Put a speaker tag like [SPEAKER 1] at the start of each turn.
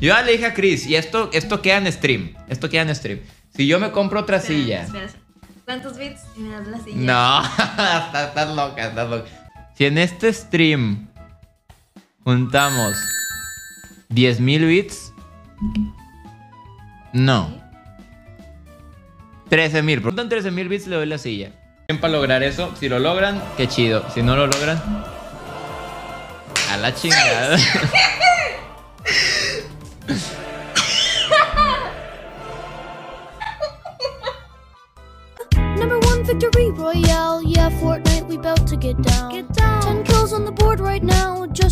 [SPEAKER 1] Yo ya le dije a Chris, y esto, esto queda en stream. Esto queda en stream. Si yo me compro otra
[SPEAKER 2] Espera,
[SPEAKER 1] silla.
[SPEAKER 2] espera. ¿Cuántos bits? Y me das la silla.
[SPEAKER 1] No, estás, estás loca, estás loca. Si en este stream juntamos 10.000 bits. No. 13.000. Por juntan 13.000 bits le doy la silla. Bien para lograr eso. Si lo logran, qué chido. Si no lo logran, a la chingada.
[SPEAKER 3] victory royale, yeah, Fortnite, we bout to get down. Get down. Ten kills on the board right now, just